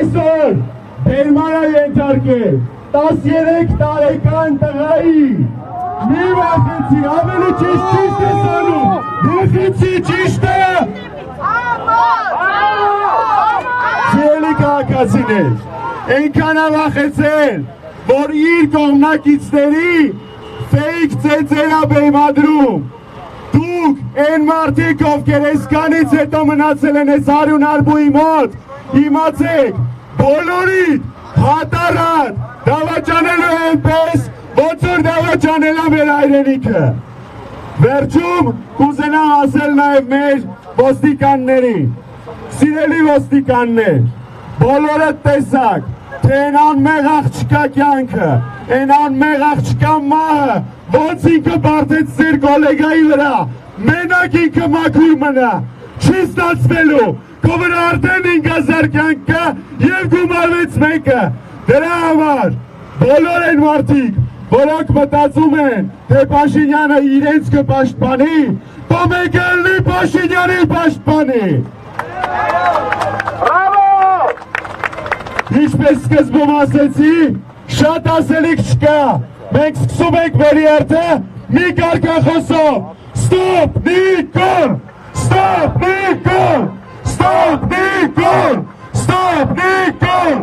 այսօր դերմանա ենթարկել 13 տարեկան տղայի մի վախեցի, ավելի ճիշտ ճիշտ է սանում, վախեցի ճիշտ է, Սիրելի քաղաքացիներ, այնքան է վախեցել, որ իր կողմնակիցների ֆեյք ծեծեր է բեմադրում։ Դուք այն մարդիկ, ովքեր այսքանից հետո մնացել են այս հարյուն արբուի մոտ, իմացեք, բոլորիդ հատարատ դավաճանելու այնպես, ոնց որ դավաճանել է մեր հայրենիքը։ Վերջում կուզենամ ասել նաև մեր ոստիկաններին, սիրելի ոստիկաններ, բոլորը տեսակ, թե այն անմեղ աղջկա կյանքը, այն անմեղ աղջկա մահը, ոնց ինքը բարդեց ձեր գոլեգայի վրա, մենակ ինքը մաքուր մնա, չի ստացվելու, վրա արդեն 5000 կյանք կա եւ գումարվեց մեկը, դրա համար բոլոր այն մարդիկ, որոնք մտածում են, թե Փաշինյանը իրենց կպաշտպանի, то մեկը լի Փաշինյանի պաշտպանի։ Ինչպես սկզբում ասեցի, շատ ասելիք չկա։ Մենք սկսում ենք մեր երթը մի կարկախոսով։ Ստոպ, Նիկոլ! Ստոպ, Նիկոլ! Ստոպ, Նիկոլ! Ստոպ, Նիկոլ!